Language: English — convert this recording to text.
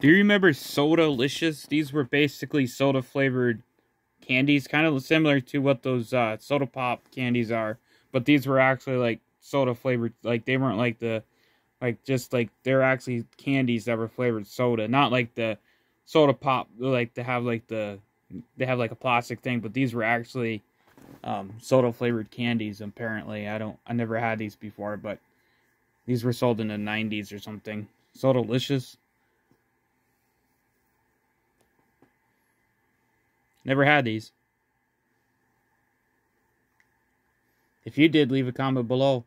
Do you remember Sodalicious? These were basically soda flavored candies, kind of similar to what those uh, soda pop candies are, but these were actually like soda flavored. Like they weren't like the, like just like they're actually candies that were flavored soda, not like the soda pop. Like they have like the they have like a plastic thing, but these were actually um, soda flavored candies. Apparently, I don't I never had these before, but these were sold in the '90s or something. Sodalicious. Never had these. If you did, leave a comment below.